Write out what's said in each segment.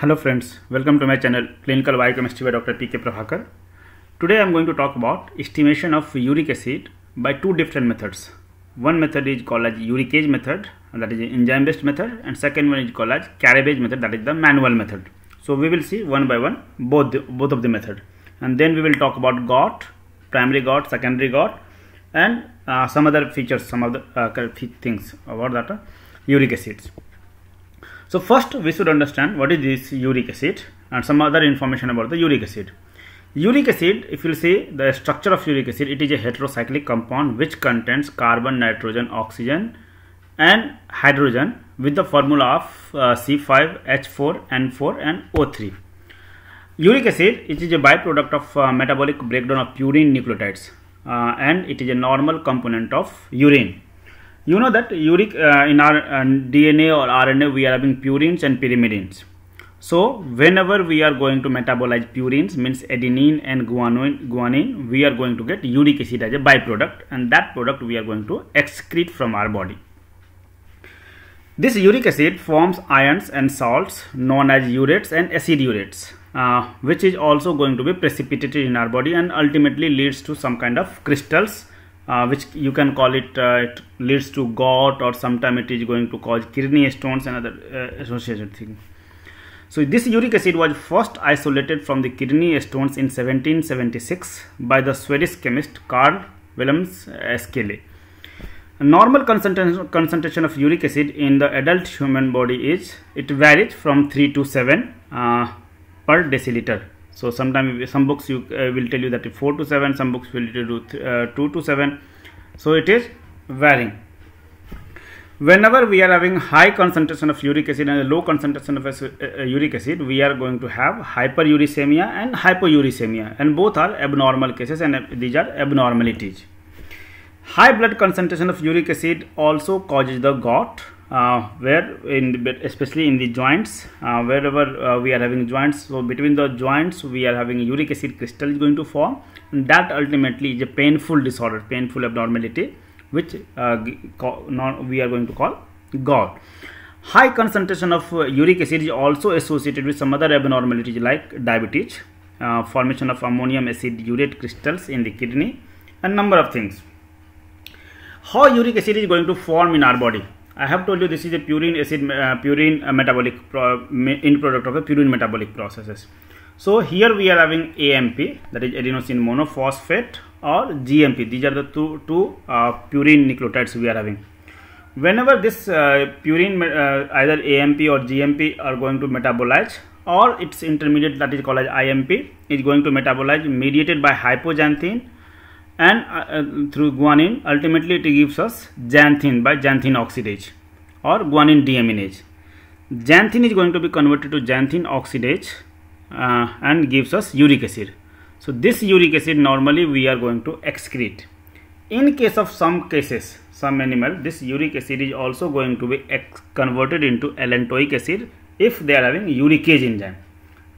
Hello friends, welcome to my channel Clinical Biochemistry by Dr. P.K. Prabhakar. Today I am going to talk about estimation of uric acid by two different methods. One method is called as uricase method that is enzyme based method and second one is called as Caraway method that is the manual method. So we will see one by one both both of the method and then we will talk about gout, primary gout, secondary gout and uh, some other features, some of the uh, things about that uh, uric acids. So first we should understand what is this uric acid and some other information about the uric acid. Uric acid, if you see the structure of uric acid, it is a heterocyclic compound which contains carbon, nitrogen, oxygen and hydrogen with the formula of uh, C5H4, N4 and O3. Uric acid it is a byproduct of uh, metabolic breakdown of purine nucleotides uh, and it is a normal component of urine you know that uric uh, in our uh, DNA or RNA we are having purines and pyrimidines. So whenever we are going to metabolize purines means adenine and guanine, guanine we are going to get uric acid as a byproduct and that product we are going to excrete from our body. This uric acid forms ions and salts known as urates and acid urates uh, which is also going to be precipitated in our body and ultimately leads to some kind of crystals uh, which you can call it, uh, it leads to gout or sometime it is going to cause kidney stones and other uh, associated thing. So this uric acid was first isolated from the kidney stones in 1776 by the Swedish chemist Carl Wilhelm. A normal concentration, concentration of uric acid in the adult human body is it varies from 3 to 7 uh, per deciliter so sometimes some books you uh, will tell you that 4 to 7 some books will tell do uh, 2 to 7 so it is varying. Whenever we are having high concentration of uric acid and low concentration of uh, uric acid we are going to have hyperuricemia and hypouricemia. And both are abnormal cases and these are abnormalities. High blood concentration of uric acid also causes the gout uh, where in the, especially in the joints uh, wherever uh, we are having joints so between the joints we are having uric acid crystal is going to form and that ultimately is a painful disorder painful abnormality which uh, we are going to call gout. High concentration of uh, uric acid is also associated with some other abnormalities like diabetes, uh, formation of ammonium acid urate crystals in the kidney and number of things. How uric acid is going to form in our body? I have told you this is a purine acid uh, purine uh, metabolic pro, end product of the purine metabolic processes. So here we are having AMP that is adenosine monophosphate or GMP. These are the two two uh, purine nucleotides we are having. Whenever this uh, purine uh, either AMP or GMP are going to metabolize or its intermediate that is called as IMP is going to metabolize mediated by hypoxanthine and uh, uh, through guanine ultimately it gives us xanthine by xanthine oxidase or guanine deaminase. Xanthine is going to be converted to xanthine oxidase uh, and gives us uric acid. So this uric acid normally we are going to excrete. In case of some cases, some animal, this uric acid is also going to be converted into allantoic acid if they are having uricase enzyme.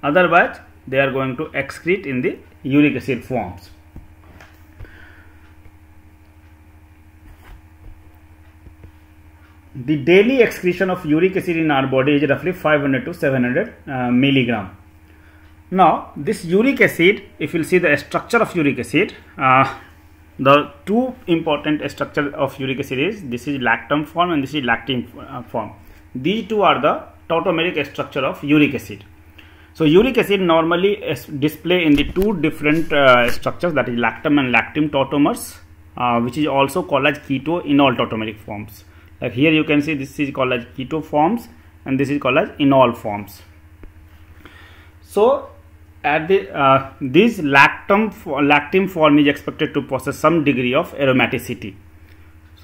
Otherwise, they are going to excrete in the uric acid forms. The daily excretion of uric acid in our body is roughly 500 to 700 uh, milligram. Now, this uric acid, if you see the structure of uric acid, uh, the two important structure of uric acid is this is lactam form and this is lactim uh, form. These two are the tautomeric structure of uric acid. So, uric acid normally is display in the two different uh, structures that is lactam and lactim tautomers, uh, which is also called as keto enol tautomeric forms like here you can see this is called as keto forms and this is called as enol forms. So at the uh, this lactam lactim form is expected to possess some degree of aromaticity.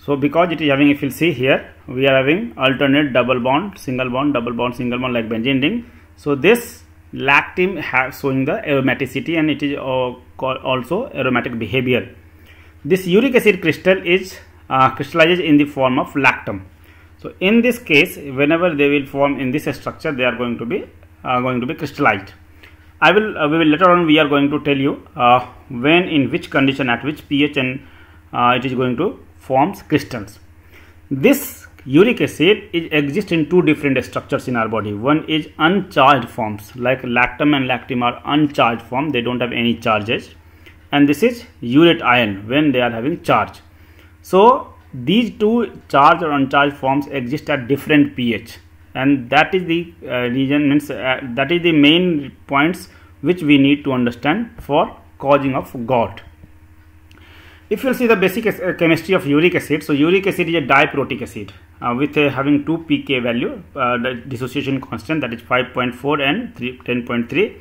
So because it is having if you see here we are having alternate double bond single bond double bond single bond like benzene ring. So this lactim has showing the aromaticity and it is uh, also aromatic behavior. This uric acid crystal is uh, crystallizes in the form of lactam. So in this case, whenever they will form in this structure, they are going to be uh, going to be crystallized. I will uh, we will later on we are going to tell you uh, when in which condition at which pH and uh, it is going to forms crystals. This uric acid is exists in two different structures in our body one is uncharged forms like lactam and lactim are uncharged form they don't have any charges and this is urate ion when they are having charge so these two charged or uncharged forms exist at different ph. And that is the uh, region means uh, that is the main points which we need to understand for causing of gout if you see the basic uh, chemistry of uric acid so uric acid is a diprotic acid uh, with uh, having 2 pK value, uh, the dissociation constant that is 5.4 and 10.3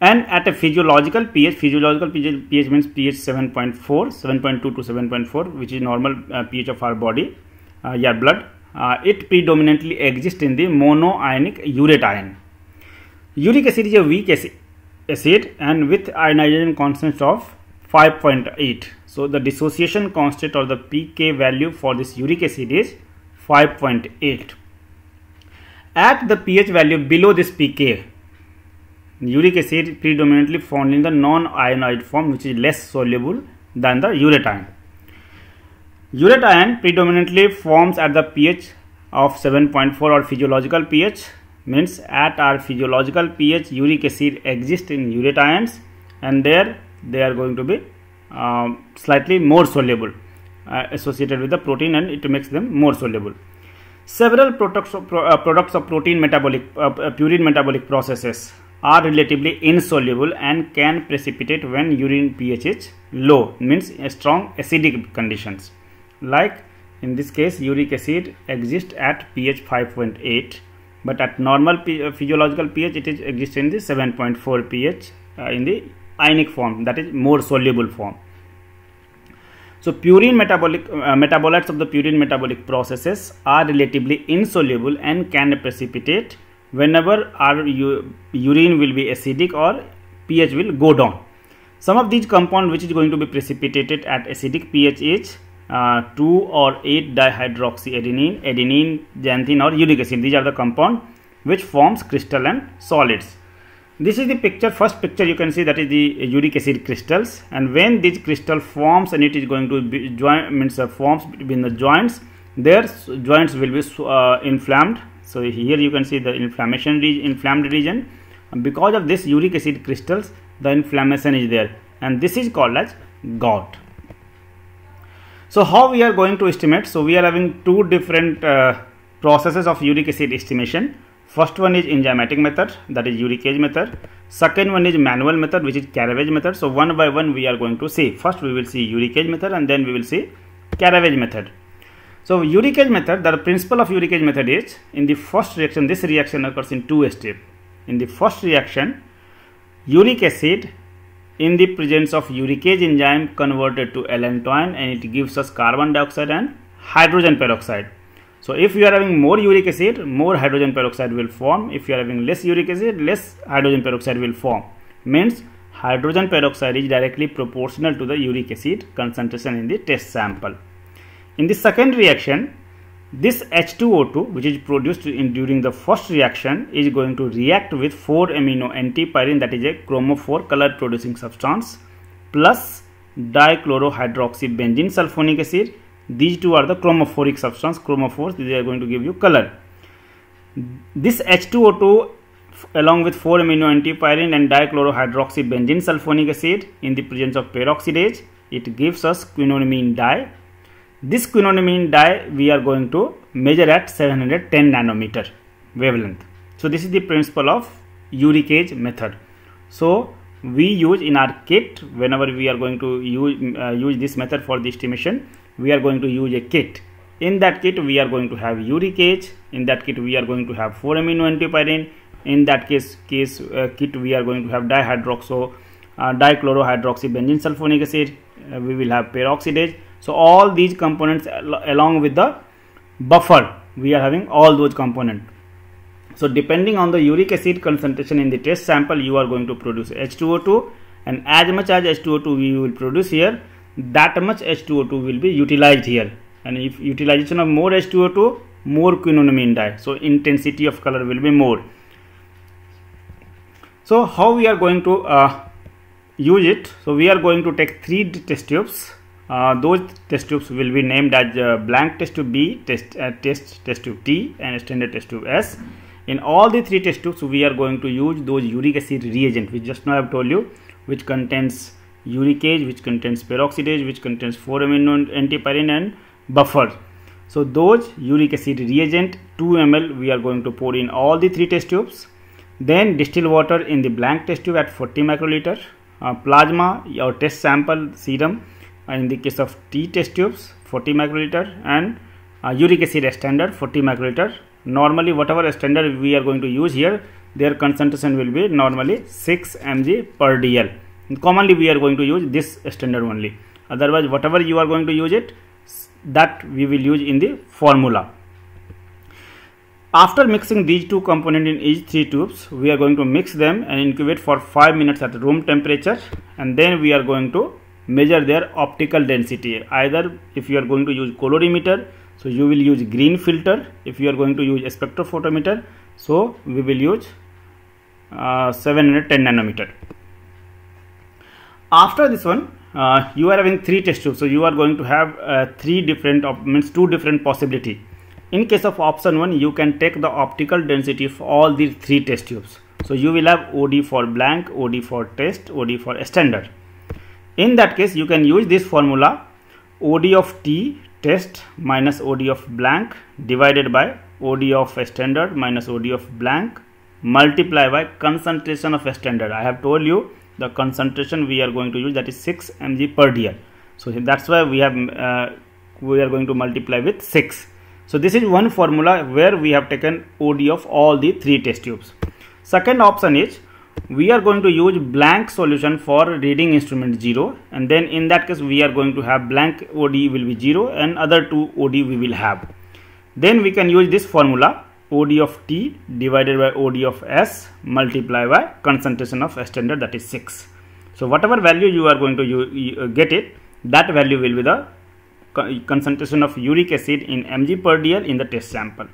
and at a physiological pH, physiological pH, pH means pH 7.4, 7.2 to 7.4 which is normal uh, pH of our body, uh, your blood, uh, it predominantly exists in the monoionic urate ion. Uric acid is a weak acid, and with ionization constant of 5.8. So the dissociation constant or the pK value for this uric acid is 5.8. At the pH value below this pK, uric acid predominantly found in the non-ionized form which is less soluble than the urate ion. Urate ion predominantly forms at the pH of 7.4 or physiological pH means at our physiological pH uric acid exists in urate ions and there they are going to be uh, slightly more soluble uh, associated with the protein and it makes them more soluble. Several products of, uh, products of protein metabolic uh, uh, purine metabolic processes are relatively insoluble and can precipitate when urine pH is low means strong acidic conditions. Like in this case uric acid exists at pH 5.8 but at normal physiological pH it is exists in the 7.4 pH uh, in the ionic form that is more soluble form. So purine metabolic uh, metabolites of the purine metabolic processes are relatively insoluble and can precipitate whenever our urine will be acidic or pH will go down. Some of these compounds which is going to be precipitated at acidic pH is uh, 2 or 8 dihydroxyadenine, adenine, xanthine or uric acid. These are the compound which forms crystalline solids this is the picture first picture you can see that is the uric acid crystals and when this crystal forms and it is going to be joint means uh, forms between the joints their joints will be uh, inflamed so here you can see the inflammation re inflamed region and because of this uric acid crystals the inflammation is there and this is called as gout so how we are going to estimate so we are having two different uh, processes of uric acid estimation First one is enzymatic method that is uricase method. Second one is manual method which is Caraway method. So one by one we are going to see. First we will see uricase method and then we will see Caraway method. So uricase method, the principle of uricase method is in the first reaction, this reaction occurs in two steps. In the first reaction, uric acid in the presence of uricase enzyme converted to allantoin and it gives us carbon dioxide and hydrogen peroxide. So if you are having more uric acid, more hydrogen peroxide will form. If you are having less uric acid, less hydrogen peroxide will form. Means hydrogen peroxide is directly proportional to the uric acid concentration in the test sample. In the second reaction, this H2O2 which is produced in, during the first reaction is going to react with 4 amino antipyrine that is a chromophore color producing substance plus dichlorohydroxybenzene sulfonic acid. These two are the chromophoric substance. Chromophores they are going to give you color. This H2O2 along with 4 amino antipyrine and dichlorohydroxybenzene sulfonic acid in the presence of peroxidase it gives us quinonamine dye this quinonamine dye we are going to measure at 710 nanometer wavelength. So this is the principle of uricase method. So we use in our kit whenever we are going to use uh, use this method for the estimation we are going to use a kit. In that kit we are going to have uricase. In that kit we are going to have 4 amino antipyrine in that case case uh, kit we are going to have dihydroxo uh, dichlorohydroxybenzene sulfonic acid. Uh, we will have peroxidase so all these components al along with the buffer we are having all those components so depending on the uric acid concentration in the test sample you are going to produce H2O2 and as much as H2O2 we will produce here that much H2O2 will be utilized here. And if utilization of more H2O2 more quinonamine dye so intensity of color will be more. So how we are going to uh, use it? So we are going to take three test tubes uh, those test tubes will be named as uh, blank test tube B, test uh, test test tube T, and standard test tube S. In all the three test tubes, we are going to use those uric acid reagent, which just now I have told you, which contains uricase, which contains peroxidase, which contains 4-amino antipyrine and buffer. So those uric acid reagent 2 ml we are going to pour in all the three test tubes. Then distill water in the blank test tube at 40 microliter. Uh, plasma or test sample serum in the case of T test tubes 40 microliter and uh, uric acid standard 40 microliter. Normally whatever standard we are going to use here their concentration will be normally 6 mg per dl. Commonly we are going to use this standard only. Otherwise whatever you are going to use it that we will use in the formula. After mixing these two components in each three tubes, we are going to mix them and incubate for 5 minutes at room temperature and then we are going to measure their optical density. Either if you are going to use colorimeter so you will use green filter. If you are going to use a spectrophotometer so we will use uh, 710 nanometer. After this one uh, you are having three test tubes so you are going to have uh, three different means two different possibility. In case of option 1 you can take the optical density of all these three test tubes. So you will have OD for blank, OD for test, OD for standard in that case you can use this formula OD of T test minus OD of blank divided by OD of standard minus OD of blank multiply by concentration of standard. I have told you the concentration we are going to use that is 6 mg per dl. So that's why we have uh, we are going to multiply with 6. So this is one formula where we have taken OD of all the three test tubes. Second option is we are going to use blank solution for reading instrument 0 and then in that case we are going to have blank OD will be 0 and other two OD we will have. Then we can use this formula OD of T divided by OD of S multiplied by concentration of standard that is 6. So whatever value you are going to use, uh, get it that value will be the concentration of uric acid in mg per dl in the test sample.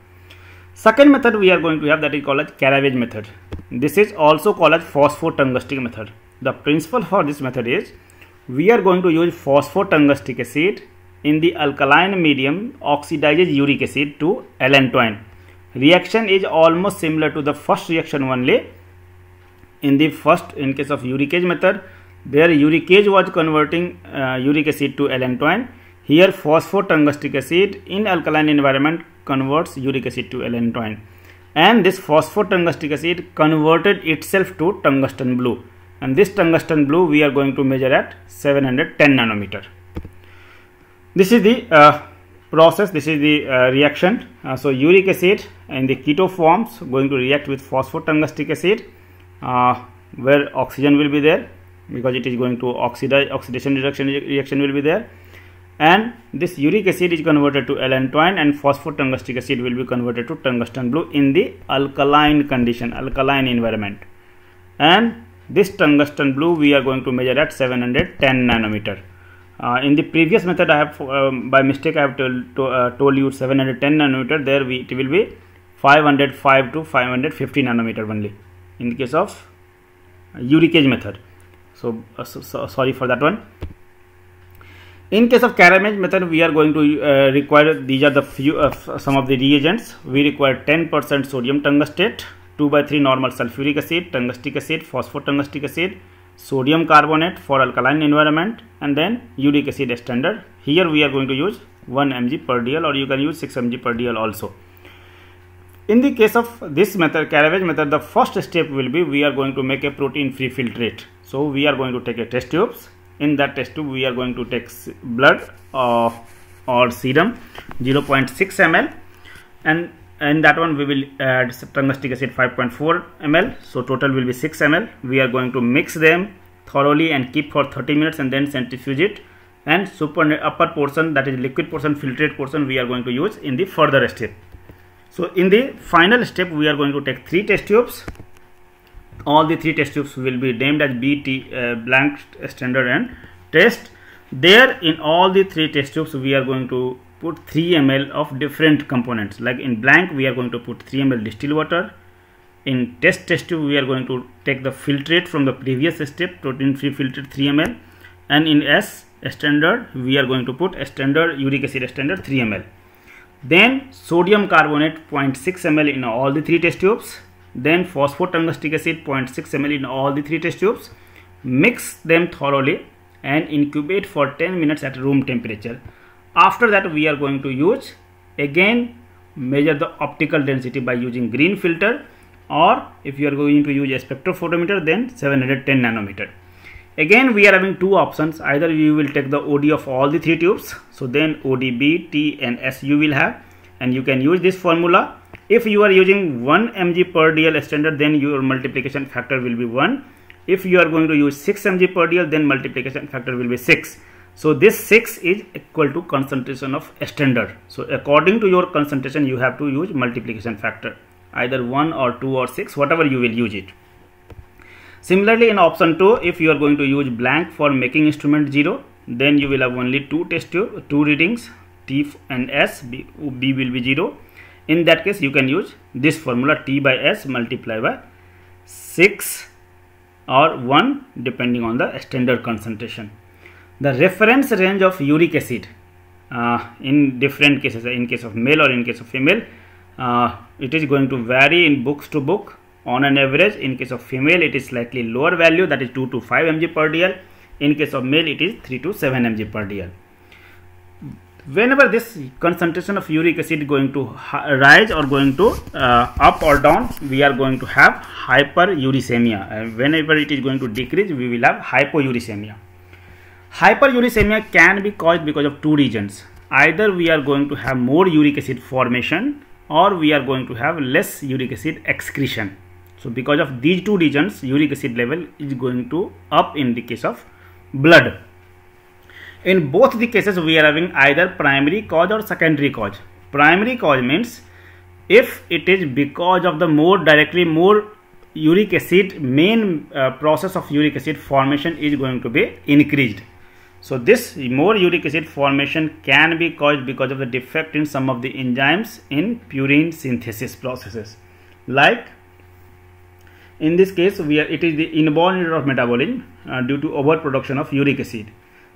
Second method we are going to have that is called as Caraway method. This is also called as phosphotungustic method. The principle for this method is we are going to use phosphotungstic acid in the alkaline medium oxidizes uric acid to allantoin. Reaction is almost similar to the first reaction only. In the first, in case of uricase method, there uricase was converting uh, uric acid to allantoin. Here phosphotungstic acid in alkaline environment converts uric acid to allantoin and this phosphotungstic acid converted itself to tungsten blue. And this tungsten blue we are going to measure at 710 nanometer. This is the uh, process this is the uh, reaction. Uh, so uric acid in the keto forms going to react with phosphotungstic acid uh, where oxygen will be there because it is going to oxidize oxidation reduction reaction will be there and this uric acid is converted to allantoin and phosphotungustic acid will be converted to tungsten blue in the alkaline condition alkaline environment. And this tungsten blue we are going to measure at 710 nanometer. Uh, in the previous method i have um, by mistake i have told, to, uh, told you 710 nanometer. There we, it will be 505 to 550 nanometer only in the case of uricase method. So, uh, so, so sorry for that one in case of Caraway method, we are going to uh, require these are the few uh, some of the reagents. We require 10% sodium tungstate, 2 by 3 normal sulfuric acid, tungstic acid, phosphotungustic acid, sodium carbonate for alkaline environment, and then uric acid standard. Here we are going to use 1 mg per dl, or you can use 6 mg per dl also. In the case of this method, Caraway method, the first step will be we are going to make a protein free filtrate. So we are going to take a test tubes in that test tube we are going to take blood uh, or serum 0.6 ml and in that one we will add tungustic acid 5.4 ml so total will be 6 ml we are going to mix them thoroughly and keep for 30 minutes and then centrifuge it. And super upper portion that is liquid portion filtrate portion we are going to use in the further step. So in the final step we are going to take three test tubes all the three test tubes will be named as BT uh, blank standard and test. There in all the three test tubes we are going to put 3 ml of different components. Like in blank we are going to put 3 ml distilled water. In test test tube we are going to take the filtrate from the previous step protein free filtrate 3 ml. And in S standard we are going to put a standard uric acid standard 3 ml. Then sodium carbonate 0.6 ml in all the three test tubes then phosphotungstic acid 0.6 ml in all the three test tubes. Mix them thoroughly and incubate for 10 minutes at room temperature. After that we are going to use again measure the optical density by using green filter. Or if you are going to use a spectrophotometer then 710 nanometer. Again we are having two options. Either you will take the OD of all the three tubes. So then ODB T and S you will have. And you can use this formula if you are using 1 mg per dl standard then your multiplication factor will be 1 if you are going to use 6 mg per dl then multiplication factor will be 6 so this 6 is equal to concentration of standard. So according to your concentration you have to use multiplication factor. Either 1 or 2 or 6 whatever you will use it. Similarly in option 2 if you are going to use blank for making instrument 0 then you will have only two test tube two readings t and s b, b will be 0 in that case you can use this formula t by s multiplied by 6 or 1 depending on the standard concentration. The reference range of uric acid uh, in different cases in case of male or in case of female uh, it is going to vary in books to book. On an average in case of female it is slightly lower value that is 2 to 5 mg per dl. In case of male it is 3 to 7 mg per dl whenever this concentration of uric acid going to rise or going to uh, up or down we are going to have hyperuricemia. And whenever it is going to decrease we will have hypouricemia. Hyperuricemia can be caused because of two reasons. Either we are going to have more uric acid formation or we are going to have less uric acid excretion. So because of these two reasons uric acid level is going to up in the case of blood in both the cases we are having either primary cause or secondary cause. Primary cause means if it is because of the more directly more uric acid main uh, process of uric acid formation is going to be increased. So this more uric acid formation can be caused because of the defect in some of the enzymes in purine synthesis processes. Like in this case we are it is the inborn error of metabolism uh, due to overproduction of uric acid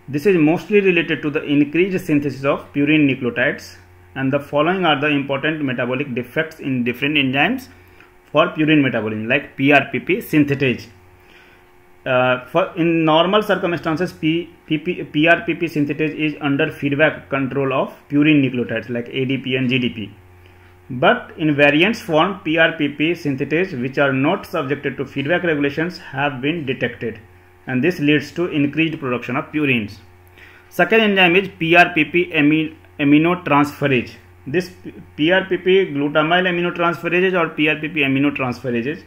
this is mostly related to the increased synthesis of purine nucleotides and the following are the important metabolic defects in different enzymes for purine metabolism like PRPP synthetase. Uh, for in normal circumstances, P, PP, PRPP synthetase is under feedback control of purine nucleotides like ADP and GDP. But in variants form, PRPP synthetase which are not subjected to feedback regulations have been detected and this leads to increased production of purines. Second enzyme is PRPP aminotransferase. This PRPP glutamyl aminotransferase or PRPP aminotransferase.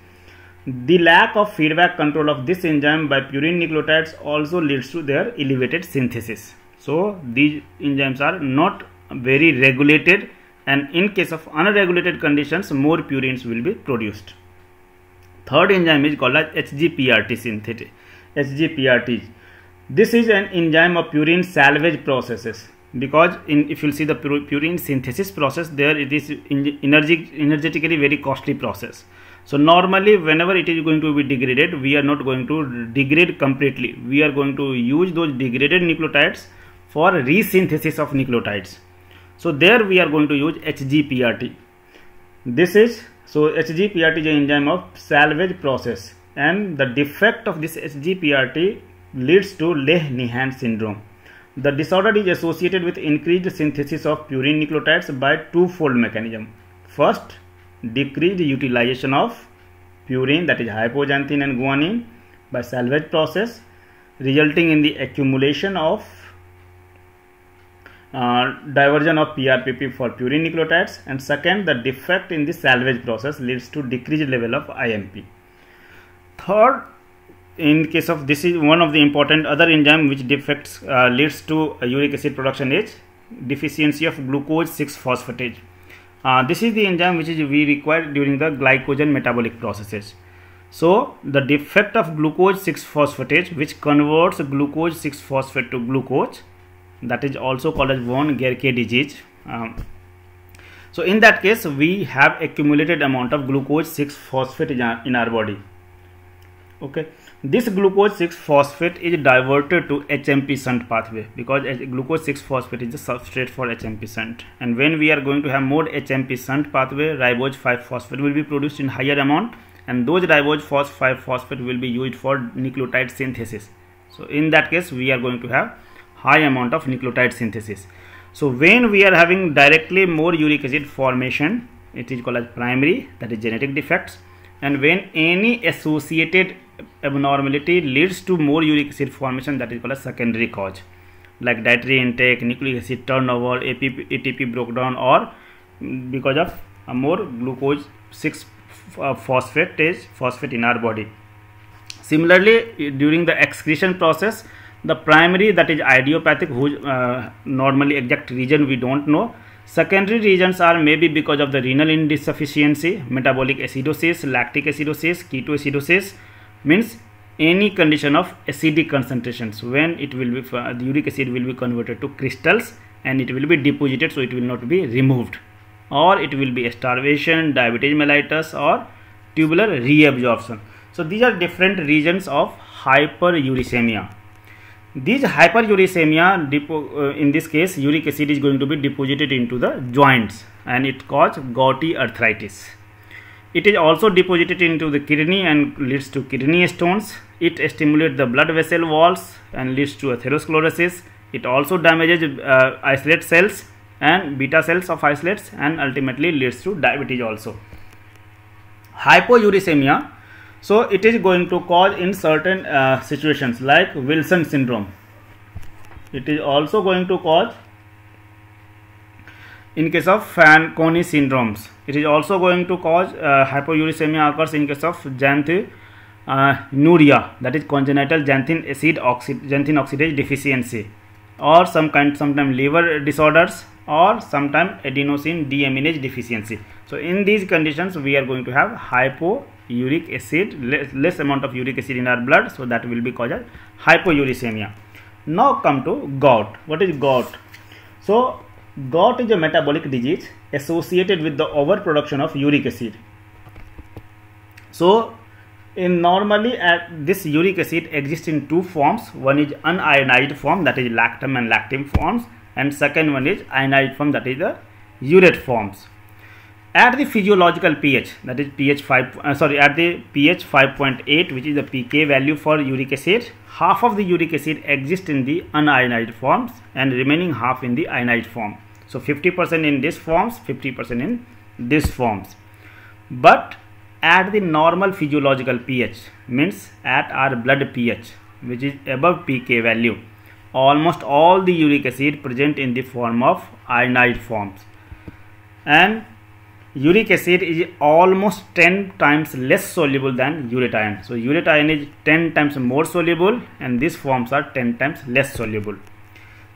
The lack of feedback control of this enzyme by purine nucleotides also leads to their elevated synthesis. So these enzymes are not very regulated and in case of unregulated conditions more purines will be produced. Third enzyme is called as HGPRT synthesis HGPRT. This is an enzyme of purine salvage processes. Because in if you see the purine synthesis process there it is energy energetically very costly process. So normally whenever it is going to be degraded we are not going to degrade completely. We are going to use those degraded nucleotides for resynthesis of nucleotides. So there we are going to use hgprt this is so hgprt is an enzyme of salvage process and the defect of this HGPRT leads to Lesch-Nyhan syndrome. The disorder is associated with increased synthesis of purine nucleotides by two-fold mechanism. First, decreased utilization of purine that is hypoxanthine and guanine by salvage process resulting in the accumulation of uh, diversion of PRPP for purine nucleotides and second the defect in the salvage process leads to decreased level of IMP third in case of this is one of the important other enzyme which defects uh, leads to uric acid production is deficiency of glucose 6 phosphatase. Uh, this is the enzyme which is we require during the glycogen metabolic processes. So the defect of glucose 6 phosphatase which converts glucose 6 phosphate to glucose that is also called as von Gierke disease um, so in that case we have accumulated amount of glucose 6 phosphate in our, in our body okay. This glucose 6 phosphate is diverted to hmp shunt pathway because glucose 6 phosphate is the substrate for hmp shunt. And when we are going to have more hmp shunt pathway ribose 5 phosphate will be produced in higher amount and those ribose 5 phosphate will be used for nucleotide synthesis. So in that case we are going to have high amount of nucleotide synthesis. So when we are having directly more uric acid formation it is called as primary that is genetic defects. And when any associated abnormality leads to more uric acid formation that is called a secondary cause like dietary intake nucleic acid turnover ATP, ATP breakdown or because of a more glucose 6 uh, phosphatase phosphate in our body. Similarly during the excretion process the primary that is idiopathic whose uh, normally exact region we don't know. Secondary reasons are maybe because of the renal insufficiency, metabolic acidosis, lactic acidosis, ketoacidosis, means any condition of acidic concentrations. When it will be uh, the uric acid will be converted to crystals and it will be deposited so it will not be removed. Or it will be starvation diabetes mellitus or tubular reabsorption. So these are different regions of hyperuricemia. These hyperuricemia, uh, in this case, uric acid is going to be deposited into the joints and it causes gouty arthritis. It is also deposited into the kidney and leads to kidney stones. It stimulates the blood vessel walls and leads to atherosclerosis. It also damages uh, islet cells and beta cells of islets and ultimately leads to diabetes also. Hypouricemia so it is going to cause in certain uh, situations like Wilson syndrome. It is also going to cause in case of Fanconi syndromes. It is also going to cause uh, hypouricemia occurs in case of xanthinuria uh, that is congenital xanthin acid oxid xanthin oxidase deficiency or some kind sometimes liver disorders or sometimes adenosine deaminase deficiency. So in these conditions we are going to have hypo uric acid less, less amount of uric acid in our blood so that will be caused hypouricemia now come to gout what is gout so gout is a metabolic disease associated with the overproduction of uric acid. So in normally at this uric acid exists in two forms. One is unionized form that is lactam and lactim forms and second one is ionized form that is the urate forms. At the physiological pH that is pH 5 uh, sorry at the pH 5.8 which is the pK value for uric acid. Half of the uric acid exists in the unionized forms and remaining half in the ionized form so 50% in this forms 50% in this forms. But at the normal physiological pH means at our blood pH which is above pK value. Almost all the uric acid present in the form of ionized forms. And uric acid is almost 10 times less soluble than urate So urate is 10 times more soluble and these forms are 10 times less soluble.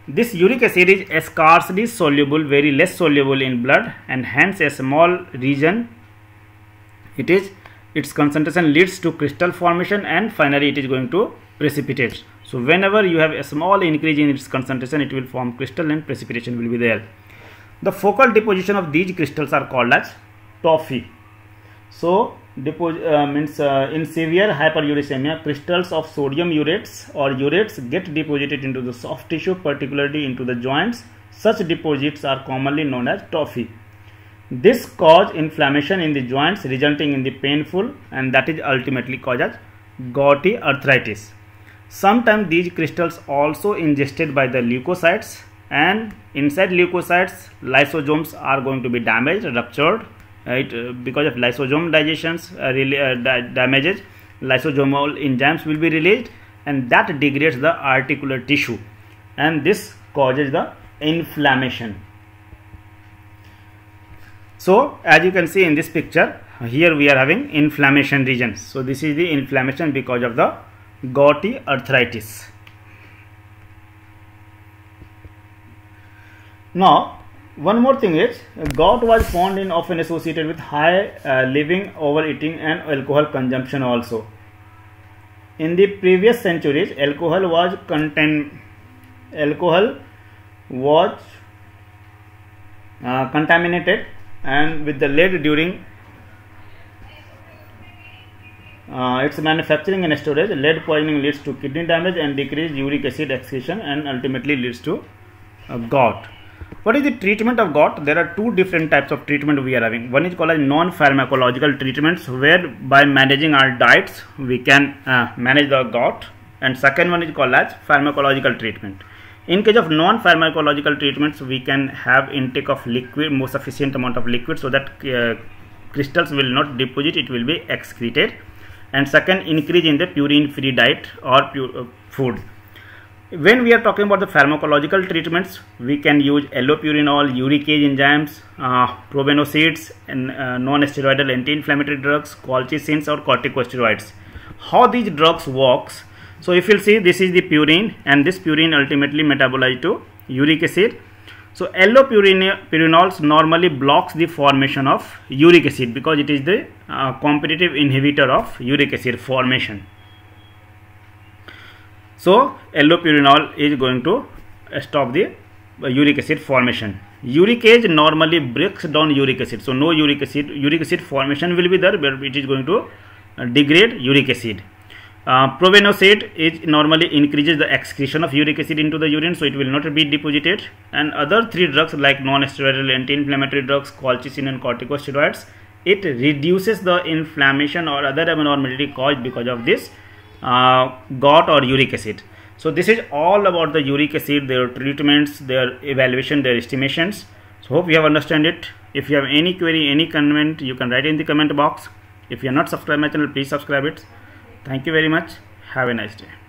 This uric acid is scarcely soluble, very less soluble in blood and hence a small region it is its concentration leads to crystal formation and finally it is going to precipitate. So whenever you have a small increase in its concentration it will form crystal and precipitation will be there. The focal deposition of these crystals are called as tophi. So, uh, means uh, in severe hyperuricemia, crystals of sodium urates or urates get deposited into the soft tissue, particularly into the joints. Such deposits are commonly known as tophi. This cause inflammation in the joints resulting in the painful and that is ultimately causes gouty arthritis. Sometimes these crystals also ingested by the leukocytes and inside leukocytes lysosomes are going to be damaged ruptured right uh, because of lysosome digestions uh, really, uh, damages lysosomal enzymes will be released and that degrades the articular tissue and this causes the inflammation. So as you can see in this picture here we are having inflammation regions so this is the inflammation because of the gouty arthritis. Now, one more thing is gout was found in often associated with high uh, living, overeating, and alcohol consumption also. In the previous centuries, alcohol was content alcohol was uh, contaminated and with the lead during uh, its manufacturing and storage, lead poisoning leads to kidney damage and decreased uric acid excretion and ultimately leads to uh, gout. What is the treatment of gout? There are two different types of treatment we are having. One is called as non-pharmacological treatments where by managing our diets we can uh, manage the gout and second one is called as pharmacological treatment. In case of non-pharmacological treatments we can have intake of liquid, more sufficient amount of liquid so that uh, crystals will not deposit, it will be excreted and second increase in the purine free diet or pure, uh, food when we are talking about the pharmacological treatments we can use allopurinol uricase enzymes uh, probenecids and uh, non-steroidal anti-inflammatory drugs colchicines or corticosteroids. How these drugs works? So if you see this is the purine and this purine ultimately metabolized to uric acid. So allopurinols normally blocks the formation of uric acid because it is the uh, competitive inhibitor of uric acid formation so allopurinol is going to uh, stop the uh, uric acid formation. Uricase normally breaks down uric acid. So no uric acid, uric acid formation will be there, but it is going to uh, degrade uric acid. Uh, is normally increases the excretion of uric acid into the urine, so it will not be deposited. And other three drugs like non-steroidal anti-inflammatory drugs, colchicine and corticosteroids, it reduces the inflammation or other abnormality caused because of this uh, gout or uric acid. So this is all about the uric acid, their treatments, their evaluation, their estimations. So hope you have understand it. If you have any query, any comment, you can write in the comment box. If you are not subscribed my channel, please subscribe it. Thank you very much. Have a nice day.